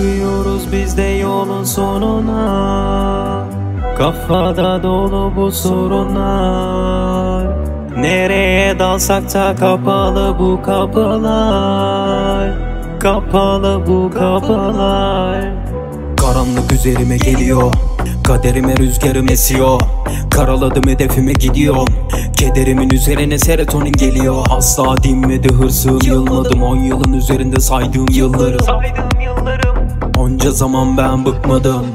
Çıkıyoruz biz de yolun sonuna. Kafada dolu bu sorunlar. Nereye dalsak da kapalı bu kapılar. Kapalı bu kapılar. Karanlık üzerime geliyor. Kaderime rüzgarım esiyor. Karaladım hedefime gidiyorum Kederimin üzerine serotonin geliyor. Asla dinmedi hırsım Yılmadım. On yılın üzerinde saydığım yıllarım Onca zaman ben bıkmadım.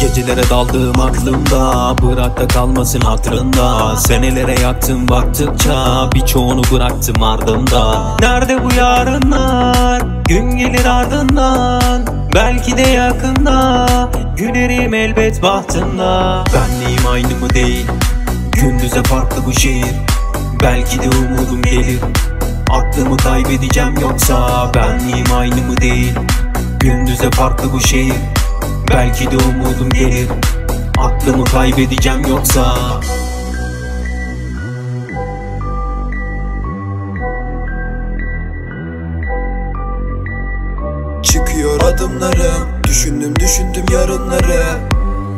Gecelere daldım aklımda. Bırak da kalmasın hatırında. Senelere yaktım baktıkça Birçoğunu bıraktım ardımda Nerede bu yarınlar? Gün gelir ardından. Belki de yakında. Gülerim elbet bahtında. Benliğim aynı mı değil? Gündüze farklı bu şehir. Belki de umudum gelir. Aklımı kaybedeceğim yoksa Benliğim Gündüze farklı bu şehir Belki de umudum gelir. Aklımı kaybedeceğim yoksa. Çıkıyor adımlarım. Düşündüm düşündüm yarınları.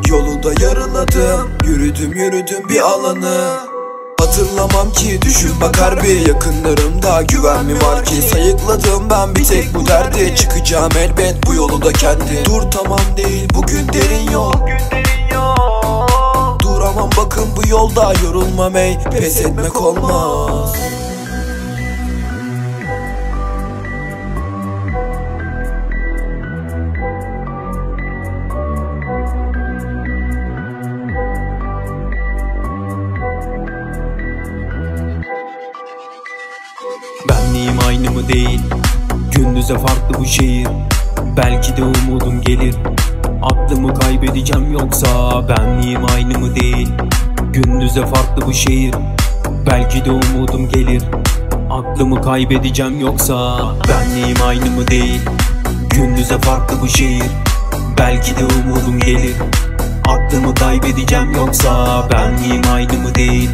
Yolu da yarıladım. Yürüdüm yürüdüm bir alanı. Hatırlamam ki düşün bakar bir. Yakınlarımda güven mi var ki Sayıkladım ben bir tek bu derdi Çıkacağım elbet. Bu yolu da kendi. Dur tamam değil bugün derin yol. Duramam bakın bu yolda yorulmam ey. Pes etmek olmaz Benliğim aynı mı değil Gündüze farklı bu şehir. Belki de umudum gelir. Aklımı kaybedeceğim yoksa Benliğim aynı mı değil? Gündüze farklı bu şehir. Belki de umudum gelir. Aklımı kaybedeceğim yoksa Benliğim aynı mı değil? Gündüze farklı bu şehir. Belki de umudum gelir. Aklımı kaybedeceğim yoksa Benliğim aynı mı değil?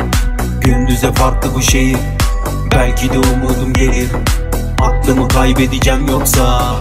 Gündüze farklı bu şehir. Belki de umudum gelir Aklımı kaybedeceğim yoksa